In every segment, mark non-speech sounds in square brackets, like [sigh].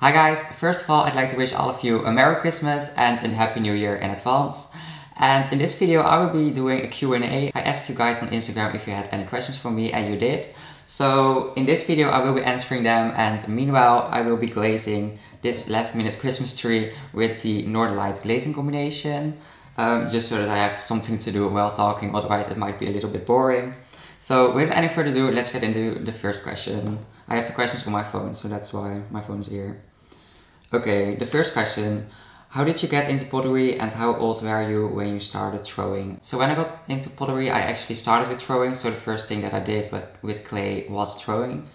Hi guys, first of all I'd like to wish all of you a Merry Christmas and a Happy New Year in advance. And in this video I will be doing a Q&A. I asked you guys on Instagram if you had any questions for me and you did. So in this video I will be answering them and meanwhile I will be glazing this last minute Christmas tree with the Northern Light glazing combination. Um, just so that I have something to do while talking, otherwise it might be a little bit boring. So without any further ado, let's get into the first question. I have the questions on my phone, so that's why my phone is here. Okay, the first question. How did you get into pottery and how old were you when you started throwing? So when I got into pottery, I actually started with throwing. So the first thing that I did with, with clay was throwing.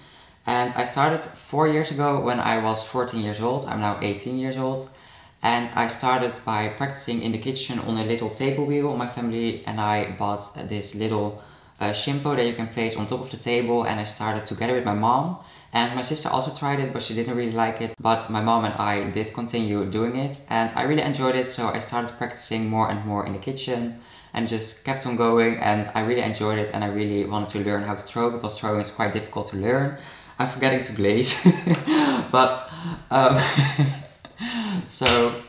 And I started four years ago when I was 14 years old. I'm now 18 years old. And I started by practicing in the kitchen on a little table wheel. My family and I bought this little uh, shimpo that you can place on top of the table and I started together with my mom. And my sister also tried it, but she didn't really like it. But my mom and I did continue doing it and I really enjoyed it. So I started practicing more and more in the kitchen and just kept on going and I really enjoyed it and I really wanted to learn how to throw because throwing is quite difficult to learn. I'm forgetting to glaze, [laughs] but um, [laughs] so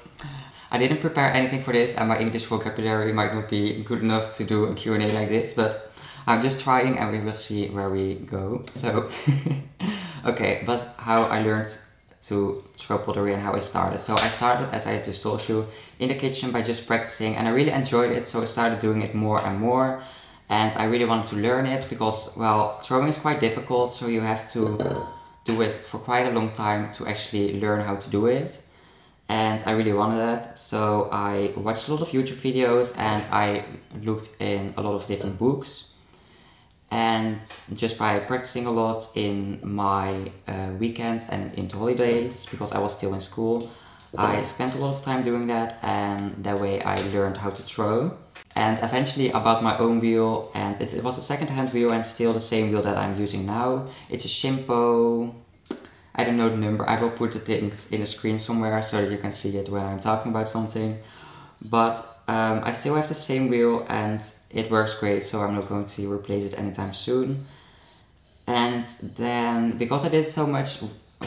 I didn't prepare anything for this and my English vocabulary might not be good enough to do a Q&A like this, but I'm just trying and we will see where we go. So, [laughs] okay, but how I learned to throw pottery and how I started. So I started, as I just told you, in the kitchen by just practicing and I really enjoyed it. So I started doing it more and more and I really wanted to learn it because, well, throwing is quite difficult. So you have to do it for quite a long time to actually learn how to do it and I really wanted that so I watched a lot of YouTube videos and I looked in a lot of different books and just by practicing a lot in my uh, weekends and into holidays because I was still in school I spent a lot of time doing that and that way I learned how to throw and eventually I bought my own wheel and it, it was a second-hand wheel and still the same wheel that I'm using now it's a Shimpo I don't know the number. I will put the things in the screen somewhere so that you can see it when I'm talking about something. But um, I still have the same wheel and it works great so I'm not going to replace it anytime soon. And then because I did so much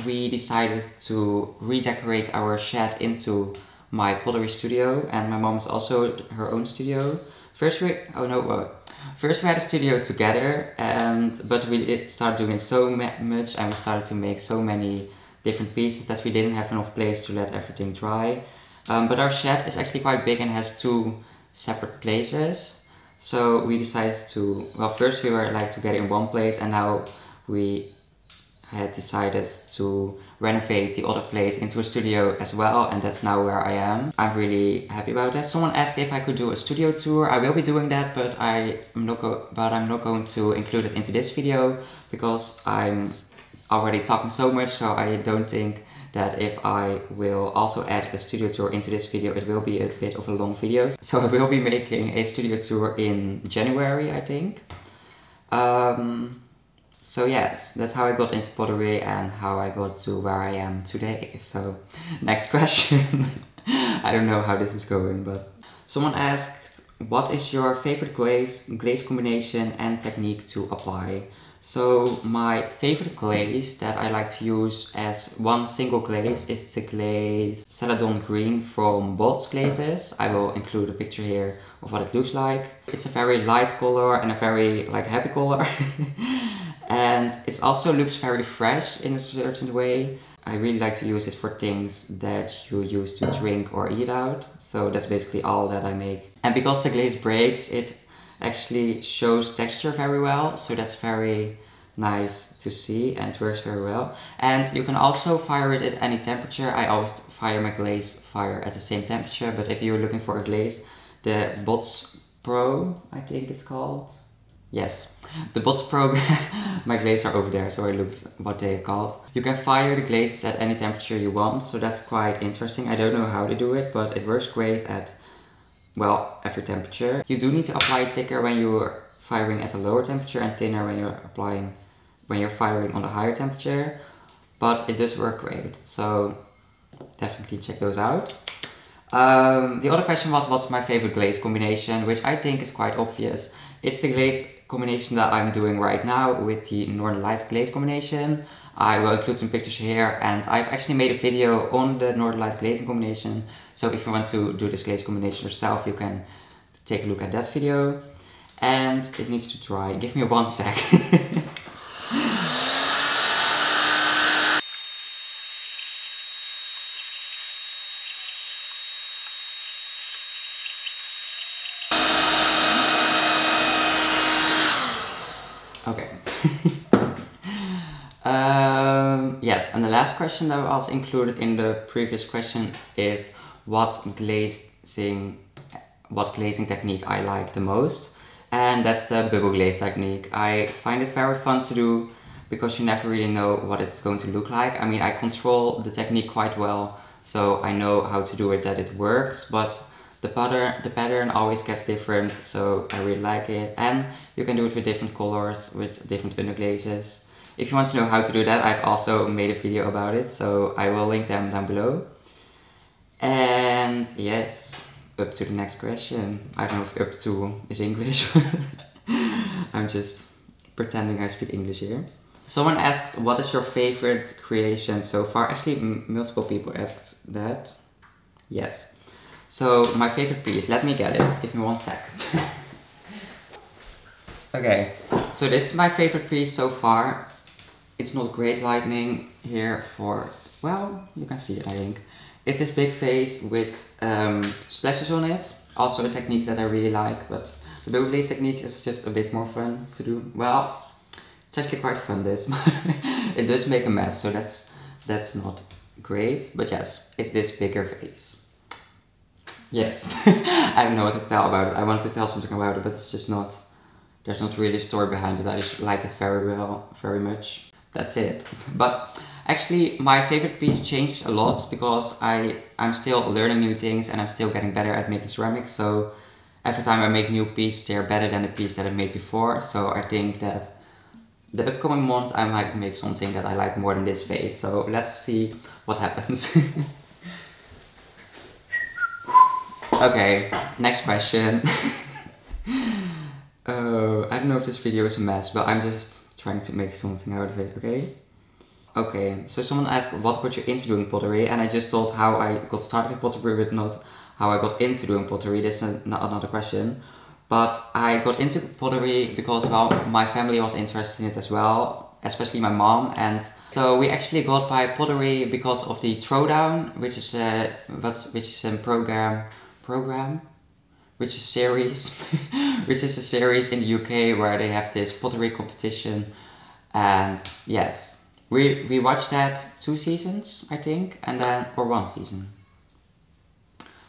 we decided to redecorate our shed into my pottery studio and my mom's also her own studio. First we, oh no, well, First we had a studio together, and but we started doing so much and we started to make so many different pieces that we didn't have enough place to let everything dry. Um, but our shed is actually quite big and has two separate places. So we decided to, well first we were like together in one place and now we had decided to renovate the other place into a studio as well and that's now where I am. I'm really happy about that. Someone asked if I could do a studio tour. I will be doing that but I am not but I'm not going to include it into this video because I'm already talking so much so I don't think that if I will also add a studio tour into this video it will be a bit of a long video. [laughs] So I will be making a studio tour in January I think. Um, so yes, that's how I got into pottery and how I got to where I am today. So [laughs] next question. [laughs] I don't know how this is going, but someone asked, what is your favorite glaze, glaze combination and technique to apply? So my favorite glaze that I like to use as one single glaze is the glaze Celadon Green from Botz Glazes. I will include a picture here of what it looks like. It's a very light color and a very like happy color. [laughs] and it also looks very fresh in a certain way. I really like to use it for things that you use to drink or eat out. So that's basically all that I make. And because the glaze breaks, it actually shows texture very well. So that's very nice to see and it works very well. And you can also fire it at any temperature. I always fire my glaze fire at the same temperature. But if you're looking for a glaze, the Botz Pro, I think it's called, Yes, the Botz Pro, [laughs] my glazes are over there, so I looked what they are called. You can fire the glazes at any temperature you want, so that's quite interesting. I don't know how to do it, but it works great at, well, every temperature. You do need to apply thicker when you're firing at a lower temperature and thinner when you're applying, when you're firing on a higher temperature, but it does work great. So definitely check those out. Um, the other question was what's my favorite glaze combination, which I think is quite obvious. It's the glaze combination that I'm doing right now with the Northern Lights glaze combination. I will include some pictures here and I've actually made a video on the Northern Light glazing combination. So if you want to do this glazing combination yourself, you can take a look at that video. And it needs to dry. Give me one sec. [laughs] Okay. [laughs] um, yes, and the last question that was included in the previous question is what glazing, what glazing technique I like the most, and that's the bubble glaze technique. I find it very fun to do because you never really know what it's going to look like. I mean, I control the technique quite well, so I know how to do it that it works, but the pattern, the pattern always gets different, so I really like it. And you can do it with different colors, with different underglazes. If you want to know how to do that, I've also made a video about it, so I will link them down below. And yes, up to the next question. I don't know if up to is English, [laughs] I'm just pretending I speak English here. Someone asked, what is your favorite creation so far? Actually, multiple people asked that. Yes. So my favorite piece, let me get it, give me one second. [laughs] okay, so this is my favorite piece so far. It's not great lighting here for, well, you can see it I think. It's this big face with um, splashes on it. Also a technique that I really like, but the bubble glaze technique is just a bit more fun to do. Well, it's actually quite fun this, [laughs] it does make a mess, so that's, that's not great. But yes, it's this bigger face. Yes, [laughs] I don't know what to tell about it. I want to tell something about it, but it's just not, there's not really a story behind it. I just like it very well, very much. That's it. But actually my favorite piece changed a lot because I, I'm still learning new things and I'm still getting better at making ceramics. So every time I make new piece, they're better than the piece that I made before. So I think that the upcoming month I might make something that I like more than this face. So let's see what happens. [laughs] Okay, next question. [laughs] uh, I don't know if this video is a mess, but I'm just trying to make something out of it, okay? Okay, so someone asked what got you into doing pottery, and I just told how I got started with pottery, but not how I got into doing pottery. This is another question. But I got into pottery because, well, my family was interested in it as well, especially my mom. And so we actually got by pottery because of the Throwdown, which is a, which is a program program, which is series, [laughs] which is a series in the UK where they have this pottery competition. And yes, we, we watched that two seasons, I think, and then, or one season.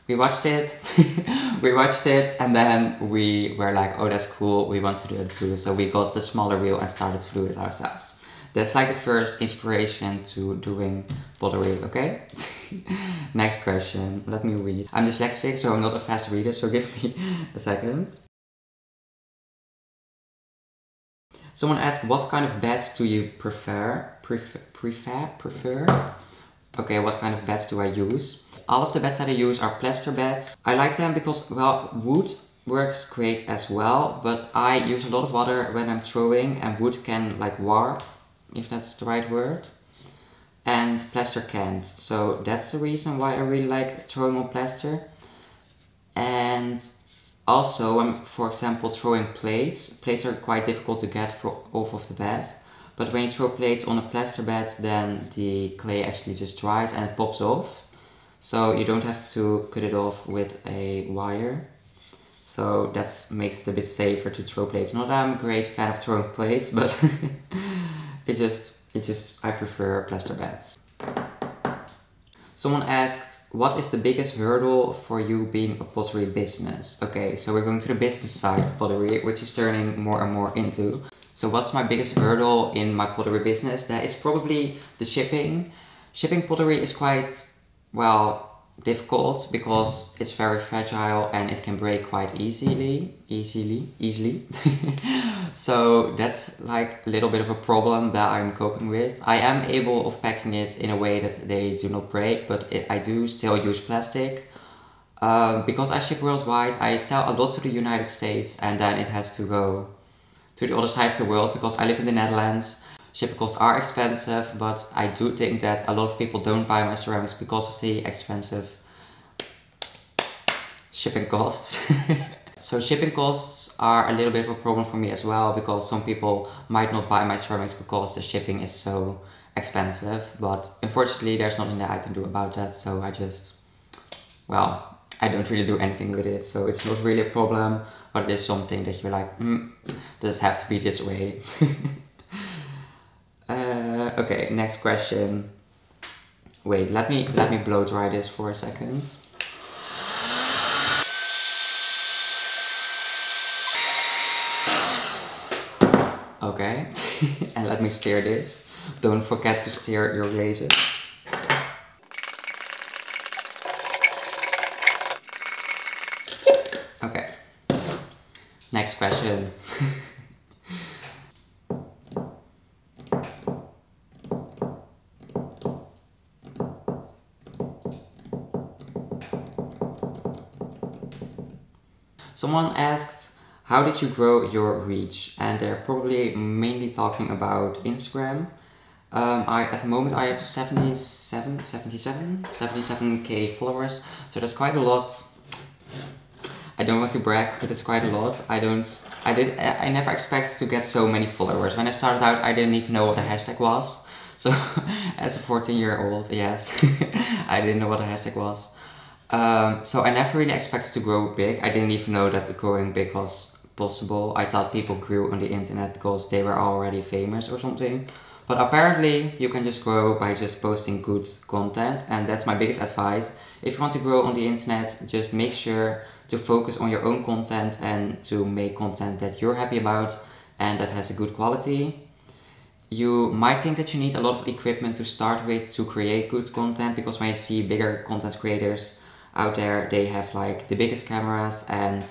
We watched it, [laughs] we watched it, and then we were like, oh, that's cool, we want to do it too. So we got the smaller wheel and started to do it ourselves. That's like the first inspiration to doing pottery, okay? [laughs] [laughs] Next question, let me read. I'm dyslexic, so I'm not a fast reader, so give me [laughs] a second. Someone asked, what kind of beds do you prefer? Prefer, prefer, prefer? Okay, what kind of beds do I use? All of the beds that I use are plaster beds. I like them because, well, wood works great as well, but I use a lot of water when I'm throwing and wood can like warp if that's the right word. And plaster can't. So that's the reason why I really like throwing on plaster. And also, when, for example, throwing plates, plates are quite difficult to get for, off of the bed. But when you throw plates on a plaster bed, then the clay actually just dries and it pops off. So you don't have to cut it off with a wire. So that makes it a bit safer to throw plates. Not that I'm a great fan of throwing plates, but [laughs] it just, it just, I prefer plaster beds. Someone asked, what is the biggest hurdle for you being a pottery business? Okay, so we're going to the business side of pottery, which is turning more and more into. So what's my biggest hurdle in my pottery business? That is probably the shipping. Shipping pottery is quite, well, difficult because it's very fragile and it can break quite easily easily easily. [laughs] So that's like a little bit of a problem that I'm coping with. I am able of packing it in a way that they do not break but it, I do still use plastic. Um, because I ship worldwide I sell a lot to the United States and then it has to go to the other side of the world because I live in the Netherlands shipping costs are expensive, but I do think that a lot of people don't buy my ceramics because of the expensive shipping costs. [laughs] so shipping costs are a little bit of a problem for me as well because some people might not buy my ceramics because the shipping is so expensive. But unfortunately, there's nothing that I can do about that. So I just, well, I don't really do anything with it. So it's not really a problem, but it is something that you're like, mm, does have to be this way. [laughs] okay, next question. Wait, let me let me blow dry this for a second. Okay, [laughs] and let me stir this. Don't forget to stir your glazes. Okay, next question. [laughs] Someone asked, how did you grow your reach? And they're probably mainly talking about Instagram. Um, I At the moment I have 77, 77, 77k followers, so that's quite a lot. I don't want to brag, but it's quite a lot. I don't, I did, I never expected to get so many followers. When I started out, I didn't even know what a hashtag was. So, [laughs] as a 14 year old, yes, [laughs] I didn't know what a hashtag was. Um, so I never really expected to grow big. I didn't even know that growing big was possible. I thought people grew on the internet because they were already famous or something. But apparently you can just grow by just posting good content and that's my biggest advice. If you want to grow on the internet, just make sure to focus on your own content and to make content that you're happy about and that has a good quality. You might think that you need a lot of equipment to start with to create good content because when you see bigger content creators out there, they have like the biggest cameras and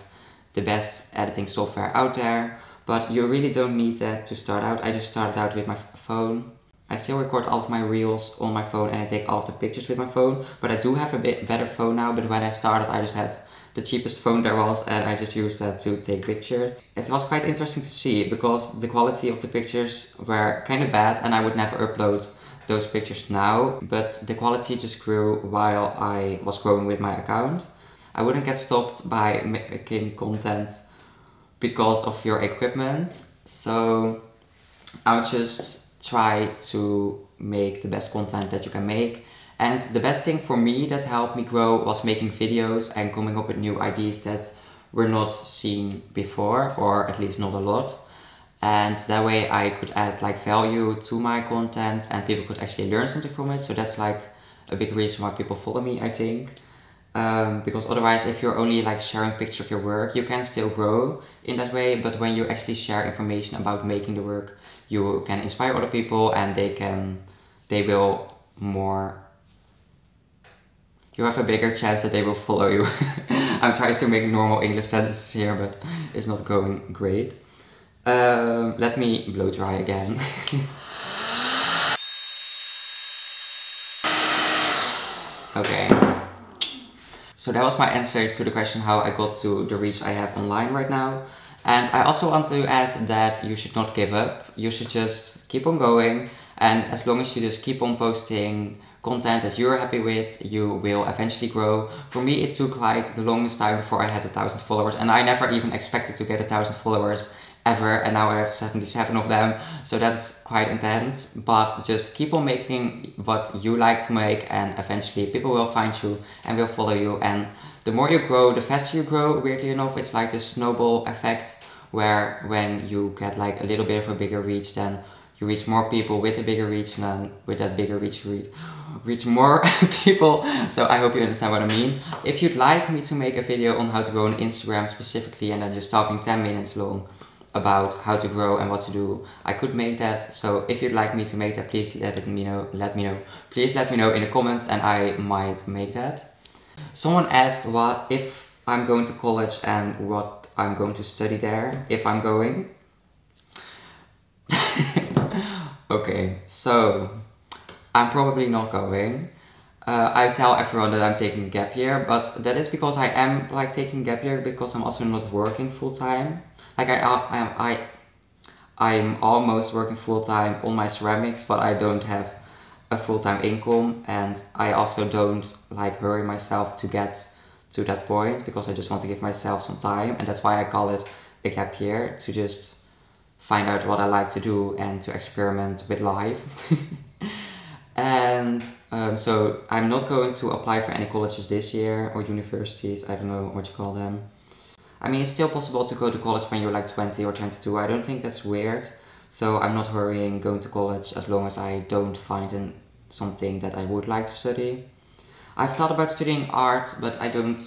the best editing software out there. But you really don't need that to start out. I just started out with my phone. I still record all of my reels on my phone and I take all of the pictures with my phone. But I do have a bit better phone now. But when I started, I just had the cheapest phone there was and I just used that to take pictures. It was quite interesting to see because the quality of the pictures were kind of bad and I would never upload those pictures now. But the quality just grew while I was growing with my account. I wouldn't get stopped by making content because of your equipment. So I'll just try to make the best content that you can make. And the best thing for me that helped me grow was making videos and coming up with new ideas that were not seen before, or at least not a lot. And that way I could add like value to my content and people could actually learn something from it. So that's like a big reason why people follow me, I think. Um, because otherwise if you're only like sharing pictures of your work you can still grow in that way but when you actually share information about making the work you can inspire other people and they can they will more you have a bigger chance that they will follow you [laughs] I'm trying to make normal English sentences here but it's not going great um, let me blow dry again [laughs] okay so that was my answer to the question how I got to the reach I have online right now. And I also want to add that you should not give up. You should just keep on going. And as long as you just keep on posting content that you're happy with, you will eventually grow. For me, it took like the longest time before I had a thousand followers. And I never even expected to get a thousand followers ever and now I have 77 of them so that's quite intense. But just keep on making what you like to make and eventually people will find you and will follow you. And the more you grow the faster you grow weirdly enough it's like the snowball effect where when you get like a little bit of a bigger reach then you reach more people with a bigger reach and then with that bigger reach you reach, reach more [laughs] people. So I hope you understand what I mean. If you'd like me to make a video on how to grow on Instagram specifically and then just talking 10 minutes long about how to grow and what to do, I could make that. So if you'd like me to make that, please let me know. Let me know. Please let me know in the comments, and I might make that. Someone asked what if I'm going to college and what I'm going to study there if I'm going. [laughs] okay, so I'm probably not going. Uh, I tell everyone that I'm taking gap year, but that is because I am like taking gap year because I'm also not working full time like I, I, I, I'm almost working full time on my ceramics, but I don't have a full time income, and I also don't like hurry myself to get to that point because I just want to give myself some time, and that's why I call it a gap year to just find out what I like to do and to experiment with life. [laughs] and um, so I'm not going to apply for any colleges this year or universities, I don't know what you call them. I mean, it's still possible to go to college when you're like 20 or 22. I don't think that's weird. So I'm not hurrying going to college as long as I don't find an, something that I would like to study. I've thought about studying art, but I don't.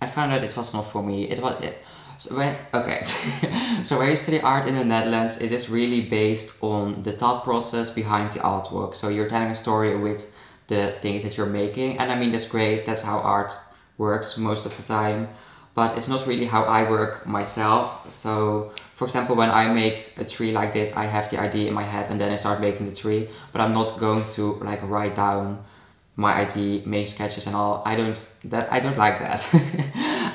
I found out it was not for me. It was. It, so when, okay, [laughs] so when you study art in the Netherlands, it is really based on the thought process behind the artwork. So you're telling a story with the things that you're making, and I mean that's great. That's how art works most of the time but it's not really how I work myself. So for example, when I make a tree like this, I have the idea in my head and then I start making the tree, but I'm not going to like write down my idea, make sketches and all. I don't, that I don't like that. [laughs]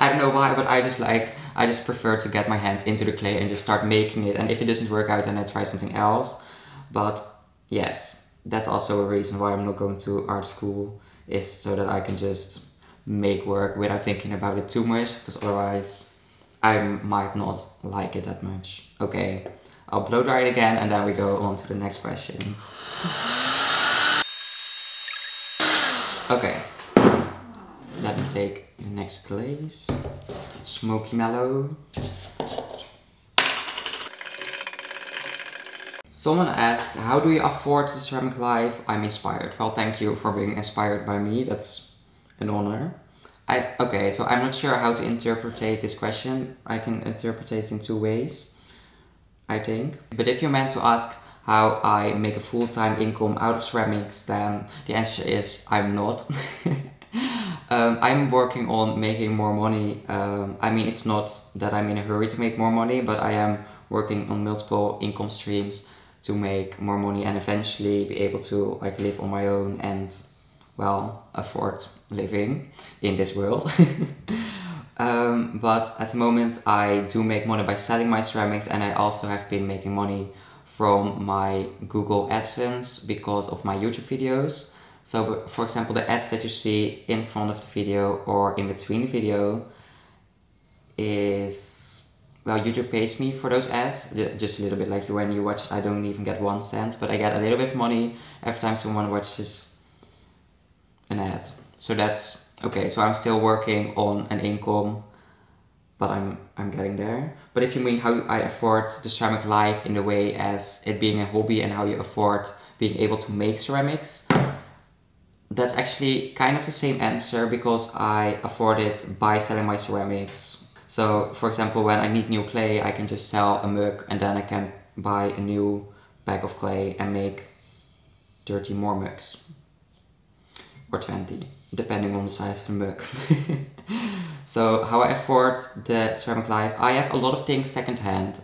I don't know why, but I just like, I just prefer to get my hands into the clay and just start making it. And if it doesn't work out, then I try something else. But yes, that's also a reason why I'm not going to art school is so that I can just make work without thinking about it too much because otherwise I might not like it that much. Okay, I'll blow dry it again and then we go on to the next question. Okay, let me take the next glaze. Smoky Merlot. Someone asked, how do you afford the ceramic life? I'm inspired. Well, thank you for being inspired by me. That's an honor. I, okay, so I'm not sure how to interpret this question. I can interpret it in two ways, I think. But if you're meant to ask how I make a full-time income out of ceramics, then the answer is I'm not. [laughs] um, I'm working on making more money. Um, I mean, it's not that I'm in a hurry to make more money, but I am working on multiple income streams to make more money and eventually be able to like live on my own and well afford living in this world. [laughs] um, but at the moment I do make money by selling my ceramics and I also have been making money from my Google AdSense because of my YouTube videos. So for example the ads that you see in front of the video or in between the video is well YouTube pays me for those ads just a little bit like when you watch it I don't even get one cent but I get a little bit of money every time someone watches an ad. So that's okay. So I'm still working on an income, but I'm I'm getting there. But if you mean how I afford the ceramic life in the way as it being a hobby and how you afford being able to make ceramics, that's actually kind of the same answer because I afford it by selling my ceramics. So for example, when I need new clay, I can just sell a mug and then I can buy a new bag of clay and make 30 more mugs or 20, depending on the size of the mug. [laughs] so how I afford the ceramic life, I have a lot of things secondhand.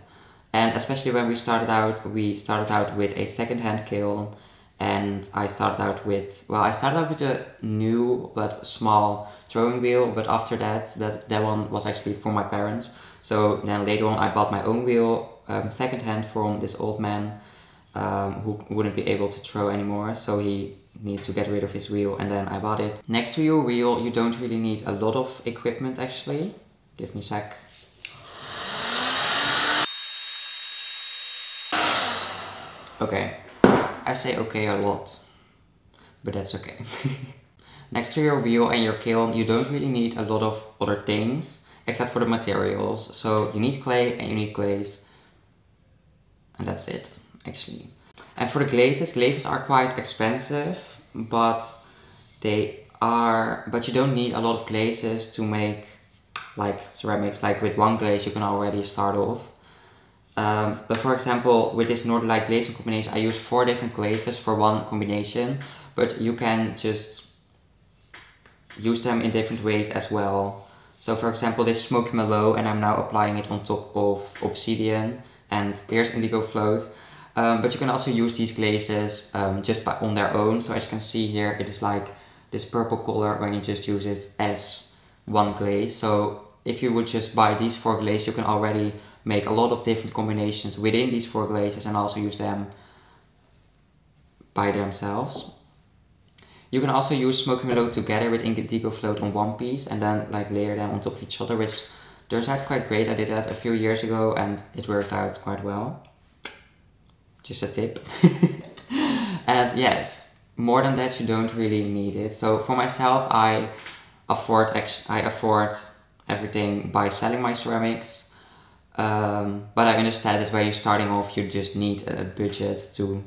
And especially when we started out, we started out with a secondhand kiln and I started out with, well, I started out with a new but small throwing wheel, but after that, that, that one was actually for my parents. So then later on I bought my own wheel, um, secondhand from this old man um, who wouldn't be able to throw anymore. So he need to get rid of his wheel and then I bought it. Next to your wheel you don't really need a lot of equipment actually. Give me a sec. Okay, I say okay a lot, but that's okay. [laughs] Next to your wheel and your kiln you don't really need a lot of other things except for the materials. So you need clay and you need glaze and that's it actually. And for the glazes, glazes are quite expensive, but they are, but you don't need a lot of glazes to make like ceramics. Like with one glaze, you can already start off. Um, but for example, with this Northern Light glazing combination, I use four different glazes for one combination, but you can just use them in different ways as well. So for example, this Smoky Merlot, and I'm now applying it on top of Obsidian, and here's Indigo Float. Um, but you can also use these glazes um, just by, on their own. So as you can see here, it is like this purple color when you just use it as one glaze. So if you would just buy these four glazes, you can already make a lot of different combinations within these four glazes and also use them by themselves. You can also use Smoky Merlot together with Indigo Float on one piece and then like layer them on top of each other, which turns out quite great. I did that a few years ago and it worked out quite well. Just a tip. [laughs] and yes, more than that you don't really need it. So for myself, I afford I afford everything by selling my ceramics. Um, but I understand that when you're starting off, you just need a budget to,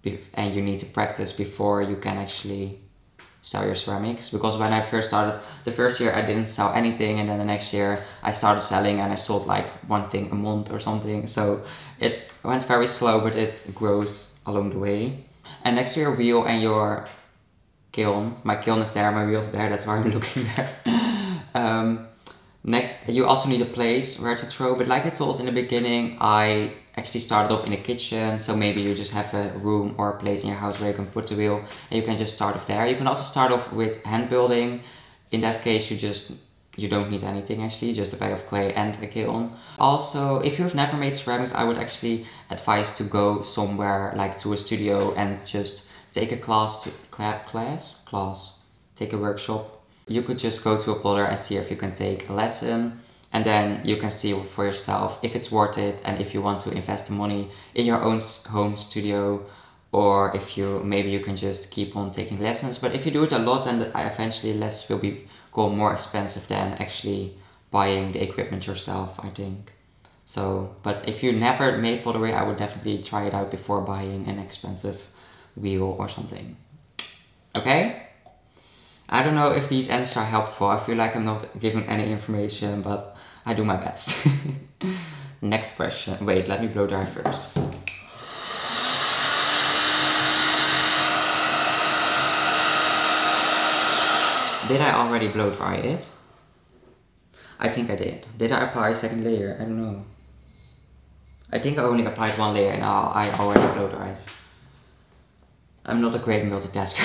be, and you need to practice before you can actually sell your ceramics. Because when I first started, the first year I didn't sell anything, and then the next year I started selling, and I sold like one thing a month or something. So it went very slow, but it grows along the way. And next to your wheel and your kiln, my kiln is there, my wheel's there, that's why I'm [laughs] looking there. um, next, you also need a place where to throw, but like I told in the beginning, I actually started off in the kitchen, so maybe you just have a room or a place in your house where you can put the wheel and you can just start off there. You can also start off with hand building. In that case, you just you don't need anything actually, just a bag of clay and a kiln. Also, if you've never made ceramics, I would actually advise to go somewhere like to a studio and just take a class, to, class, class, take a workshop. You could just go to a potter and see if you can take a lesson and then you can see for yourself if it's worth it and if you want to invest the money in your own home studio or if you maybe you can just keep on taking lessons but if you do it a lot then eventually lessons will be go more expensive than actually buying the equipment yourself, I think. So, but if you never made pottery, I would definitely try it out before buying an expensive wheel or something. Okay? I don't know if these answers are helpful. I feel like I'm not giving any information, but I do my best. [laughs] Next question. Wait, let me blow dry first. Did I already blow dry it? I think I did. Did I apply a second layer? I don't know. I think I only applied one layer and I already blow dried. I'm not a great multitasker.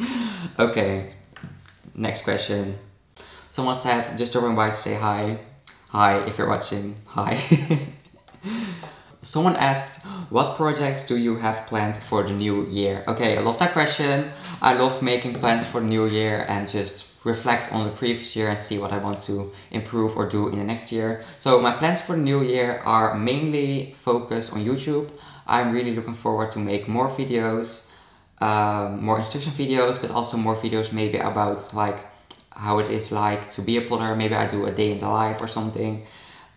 [laughs] okay, next question. Someone said, just by to say hi. Hi, if you're watching, hi. [laughs] Someone asked, what projects do you have planned for the new year? Okay, I love that question. I love making plans for the new year and just reflect on the previous year and see what I want to improve or do in the next year. So my plans for the new year are mainly focused on YouTube. I'm really looking forward to make more videos, um, more instruction videos, but also more videos maybe about like how it is like to be a potter. Maybe I do a day in the life or something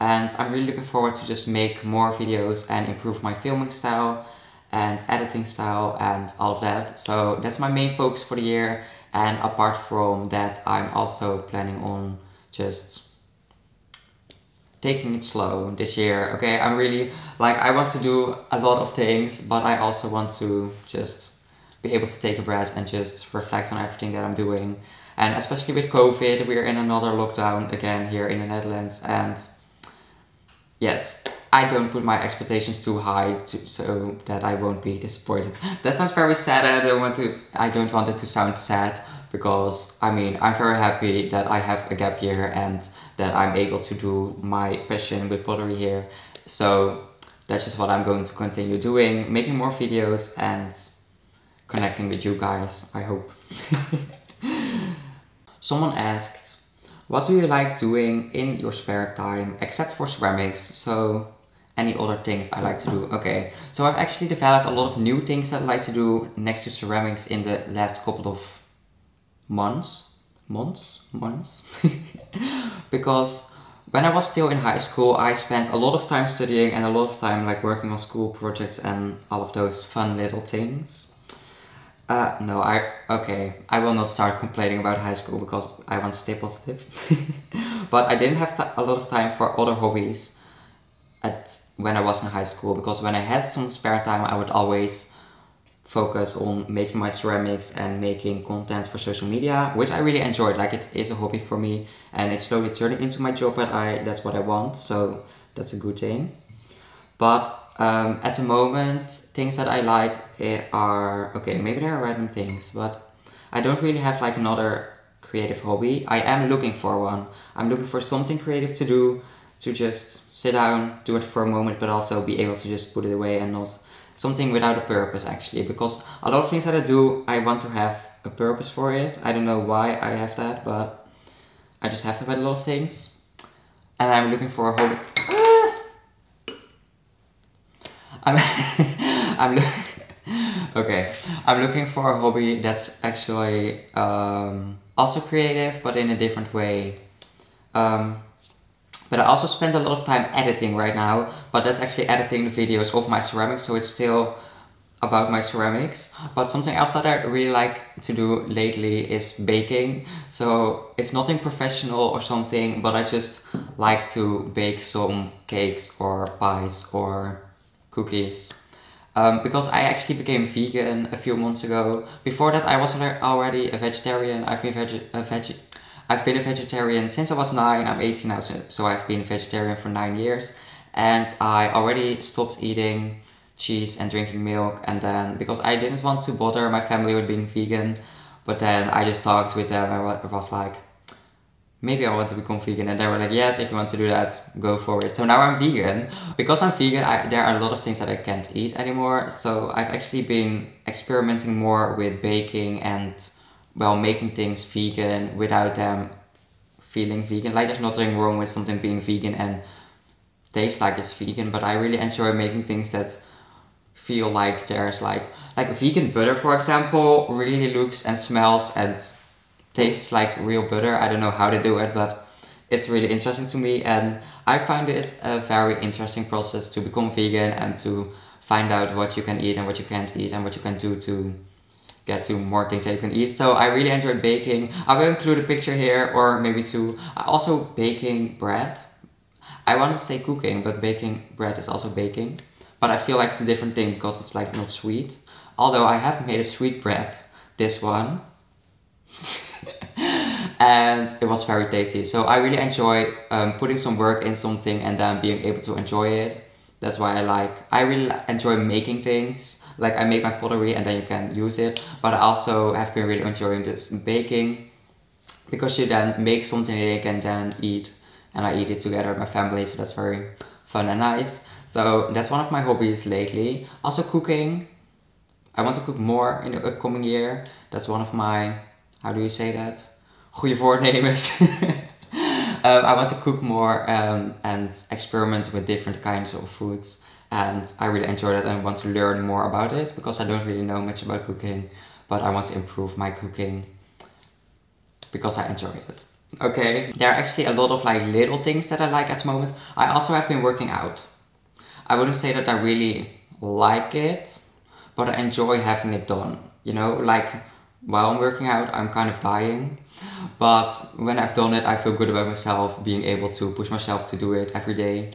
and I'm really looking forward to just make more videos and improve my filming style and editing style and all of that. So that's my main focus for the year and apart from that I'm also planning on just taking it slow this year. Okay, I'm really like I want to do a lot of things but I also want to just be able to take a breath and just reflect on everything that I'm doing. And especially with COVID, we're in another lockdown again here in the Netherlands and yes, I don't put my expectations too high to, so that I won't be disappointed. [gasps] That sounds very sad I don't want to I don't want it to sound sad because I mean I'm very happy that I have a gap year and that I'm able to do my passion with pottery here. So that's just what I'm going to continue doing, making more videos and connecting with you guys, I hope. [laughs] Someone asked what do you like doing in your spare time except for ceramics? So any other things I like to do. Okay, so I've actually developed a lot of new things that I like to do next to ceramics in the last couple of months. Months? Months? [laughs] because when I was still in high school, I spent a lot of time studying and a lot of time like working on school projects and all of those fun little things. Uh, no, I, okay, I will not start complaining about high school because I want to stay positive. [laughs] but I didn't have a lot of time for other hobbies at when I was in high school because when I had some spare time, I would always focus on making my ceramics and making content for social media, which I really enjoyed. Like it is a hobby for me and it's slowly turning into my job, but I that's what I want, so that's a good thing. But um, at the moment, things that I like eh, are, okay, maybe there are random things, but I don't really have like another creative hobby. I am looking for one. I'm looking for something creative to do to just sit down, do it for a moment, but also be able to just put it away and not something without a purpose actually. Because a lot of things that I do, I want to have a purpose for it. I don't know why I have that, but I just have to have a lot of things. And I'm looking for a hobby. I'm [laughs] I'm [laughs] okay. I'm looking for a hobby that's actually um, also creative, but in a different way. Um, but I also spend a lot of time editing right now, but that's actually editing the videos of my ceramics, so it's still about my ceramics. But something else that I really like to do lately is baking. So it's nothing professional or something, but I just like to bake some cakes or pies or cookies. Um, because I actually became vegan a few months ago. Before that I was already a vegetarian. I've been veg a veg I've been a vegetarian since I was 9, I'm 18 now, so, I've been a vegetarian for 9 years. And I already stopped eating cheese and drinking milk and then, because I didn't want to bother my family with being vegan, but then I just talked with them and I was like, maybe I want to become vegan. And they were like yes if you want to do that go for it. So now I'm vegan. Because I'm vegan I, there are a lot of things that I can't eat anymore. So I've actually been experimenting more with baking and well making things vegan without them feeling vegan. Like there's nothing wrong with something being vegan and taste like it's vegan but I really enjoy making things that feel like there's like like vegan butter for example really looks and smells and tastes like real butter. I don't know how to do it, but it's really interesting to me and I find it a very interesting process to become vegan and to find out what you can eat and what you can't eat and what you can do to get to more things that you can eat. So I really enjoyed baking. I will include a picture here or maybe two. Also baking bread. I want to say cooking, but baking bread is also baking. But I feel like it's a different thing because it's like not sweet. Although I have made a sweet bread, this one. [laughs] and it was very tasty. So I really enjoy um, putting some work in something and then being able to enjoy it. That's why I like, I really enjoy making things. Like I make my pottery and then you can use it. But I also have been really enjoying this baking because you then make something that you can then eat and I eat it together with my family. So that's very fun and nice. So that's one of my hobbies lately. Also cooking. I want to cook more in the upcoming year. That's one of my, how do you say that? Goede voornemens. [laughs] um, I want to cook more um, and experiment with different kinds of foods. And I really enjoy that and want to learn more about it because I don't really know much about cooking. But I want to improve my cooking because I enjoy it. Okay, there are actually a lot of like little things that I like at the moment. I also have been working out. I wouldn't say that I really like it, but I enjoy having it done. You know, like while I'm working out, I'm kind of dying. But when I've done it, I feel good about myself, being able to push myself to do it every day.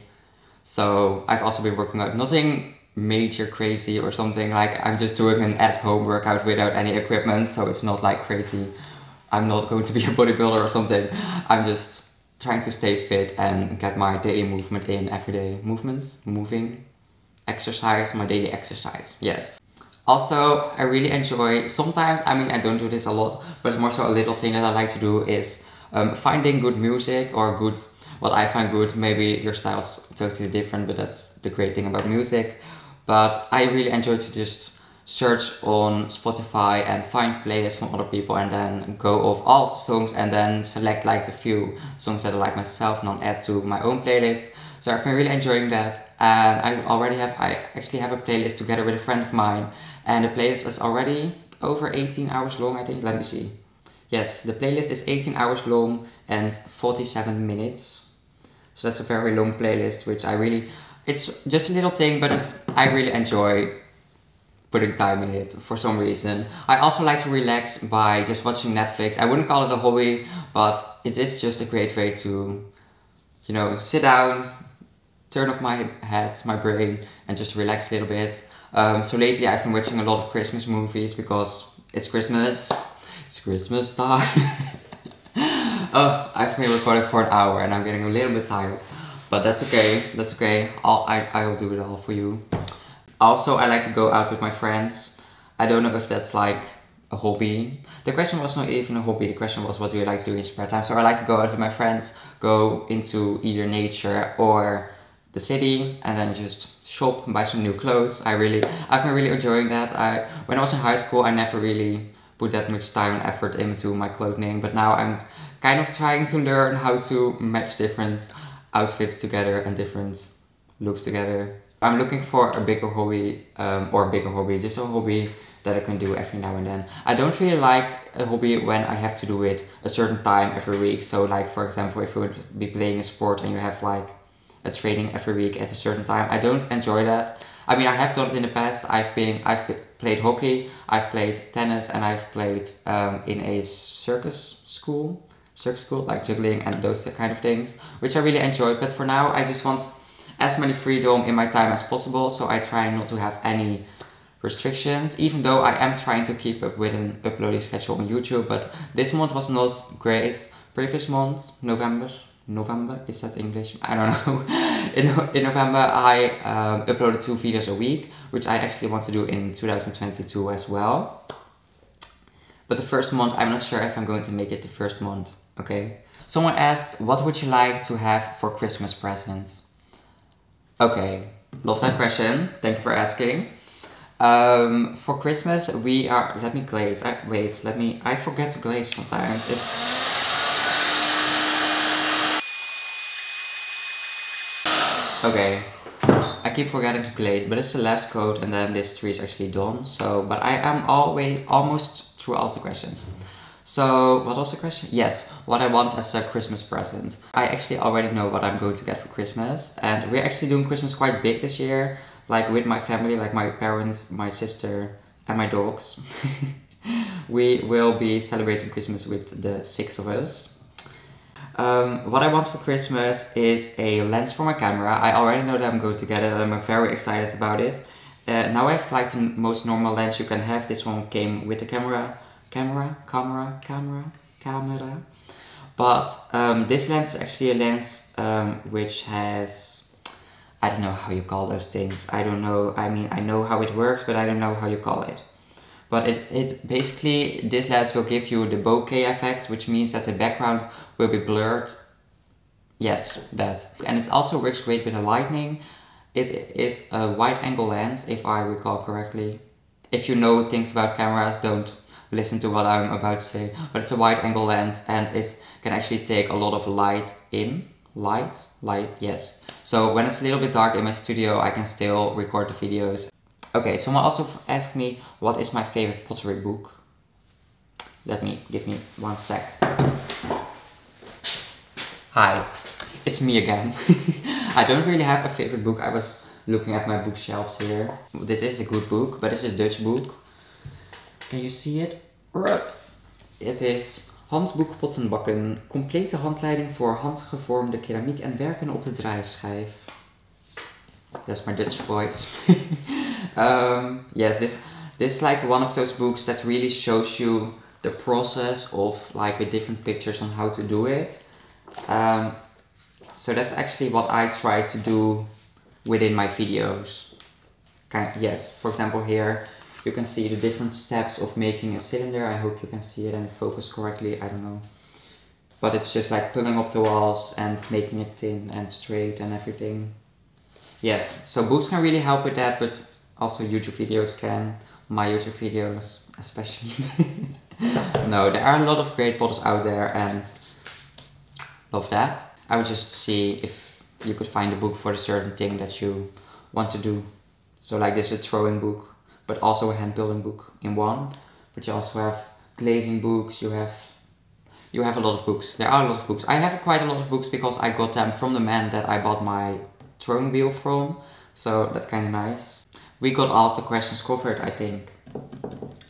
So I've also been working out. Nothing major crazy or something. Like I'm just doing an at-home workout without any equipment so it's not like crazy. I'm not going to be a bodybuilder or something. I'm just trying to stay fit and get my daily movement in every day. Movements, moving exercise my daily exercise yes also, I really enjoy, sometimes, I mean, I don't do this a lot, but more so a little thing that I like to do is um, finding good music or good, what I find good, maybe your style's totally different, but that's the great thing about music. But I really enjoy to just search on Spotify and find playlists from other people and then go off all the songs and then select like the few songs that I like myself and then add to my own playlist. So I've been really enjoying that and I already have, I actually have a playlist together with a friend of mine and the playlist is already over 18 hours long, I think. Let me see. Yes, the playlist is 18 hours long and 47 minutes. So that's a very long playlist, which I really, it's just a little thing, but it's, I really enjoy putting time in it for some reason. I also like to relax by just watching Netflix. I wouldn't call it a hobby, but it is just a great way to, you know, sit down, turn off my head, my brain, and just relax a little bit. Um, so lately I've been watching a lot of Christmas movies because it's Christmas. It's Christmas time. [laughs] oh, I've been recording for an hour and I'm getting a little bit tired. But that's okay, that's okay. I'll, I, I will do it all for you. Also, I like to go out with my friends. I don't know if that's like a hobby. The question was not even a hobby, the question was what do you like to do in spare time? So I like to go out with my friends, go into either nature or the city and then just shop and buy some new clothes. I really, I've been really enjoying that. I, when I was in high school, I never really put that much time and effort into my clothing, but now I'm kind of trying to learn how to match different outfits together and different looks together. I'm looking for a bigger hobby, um, or a bigger hobby, just a hobby that I can do every now and then. I don't really like a hobby when I have to do it a certain time every week. So like for example, if you would be playing a sport and you have like a training every week at a certain time, I don't enjoy that. I mean, I have done it in the past. I've been, I've played hockey, I've played tennis, and I've played um, in a circus school, circus school, like juggling and those kind of things, which I really enjoyed. But for now, I just want as many freedom in my time as possible. So I try not to have any restrictions, even though I am trying to keep up with an uploading schedule on YouTube, but this month was not great. Previous month, November, November, is that English? I don't know. [laughs] in, in November I um, uploaded two videos a week, which I actually want to do in 2022 as well. But the first month, I'm not sure if I'm going to make it the first month, okay? Someone asked, what would you like to have for Christmas presents? Okay, love that question. Thank you for asking. Um, for Christmas, we are. Let me glaze. I, wait, let me. I forget to glaze sometimes. It's. Okay. I keep forgetting to place, but it's the last coat and then this tree is actually done. So, but I am always almost through all the questions. So, what was the question? Yes, what I want as a Christmas present. I actually already know what I'm going to get for Christmas, and we're actually doing Christmas quite big this year like with my family, like my parents, my sister, and my dogs. [laughs] we will be celebrating Christmas with the six of us. Um, what I want for Christmas is a lens for my camera. I already know that I'm going to get it I'm very excited about it. Uh, now I have like the most normal lens you can have. This one came with the camera, camera, camera, camera, camera. But um, this lens is actually a lens um, which has I don't know how you call those things. I don't know. I mean, I know how it works, but I don't know how you call it. But it, it basically, this lens will give you the bokeh effect, which means that the background will be blurred. Yes, that. And it also works great with the lightning. It is a wide angle lens, if I recall correctly. If you know things about cameras, don't listen to what I'm about to say. But it's a wide angle lens and it can actually take a lot of light in light, light, yes. So when it's a little bit dark in my studio, I can still record the videos. Okay, someone also asked me, what is my favorite pottery book? Let me, give me one sec. Hi, it's me again. [laughs] I don't really have a favorite book. I was looking at my bookshelves here. This is a good book, but it's a Dutch book. Can you see it? Oops. It is Handboek Pottenbakken. Complete handleiding voor handgevormde keramiek en werken op de draaischijf. That's my Dutch voice. um, [laughs] yes, this this is like one of those books that really shows you the process of like with different pictures on how to do it. Um, so that's actually what I try to do within my videos. Kind of, yes, for example here you can see the different steps of making a cylinder. I hope you can see it and focus correctly, I don't know. But it's just like pulling up the walls and making it thin and straight and everything. Yes, so books can really help with that, but also YouTube videos can. My YouTube videos especially. [laughs] no, there are a lot of great bottles out there and love that. I would just see if you could find a book for a certain thing that you want to do. So like this is a throwing book but also a hand building book in one. But you also have glazing books, you have you have a lot of books. There are a lot of books. I have quite a lot of books because I got them from the man that I bought my throwing wheel from. So that's kind of nice. We got all of the questions covered, I think.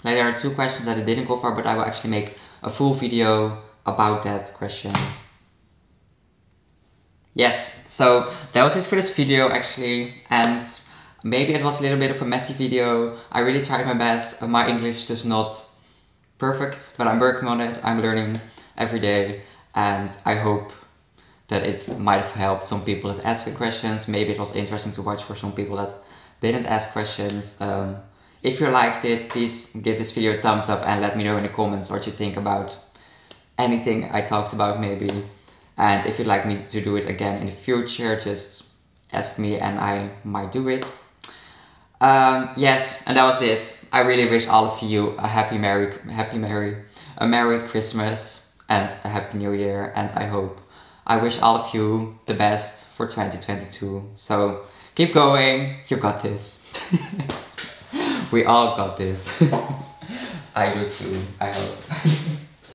Now, there are two questions that I didn't cover, but I will actually make a full video about that question. Yes, so that was it for this video actually. And Maybe it was a little bit of a messy video. I really tried my best. My English is not perfect, but I'm working on it. I'm learning every day and I hope that it might have helped some people that asked questions. Maybe it was interesting to watch for some people that didn't ask questions. Um, if you liked it, please give this video a thumbs up and let me know in the comments what you think about anything I talked about maybe. And if you'd like me to do it again in the future, just ask me and I might do it. Um, yes, and that was it. I really wish all of you a happy Merry, happy Merry, a Merry Christmas and a Happy New Year. And I hope, I wish all of you the best for 2022. So keep going, you got this. [laughs] we all got this. [laughs] I do too, I hope. [laughs]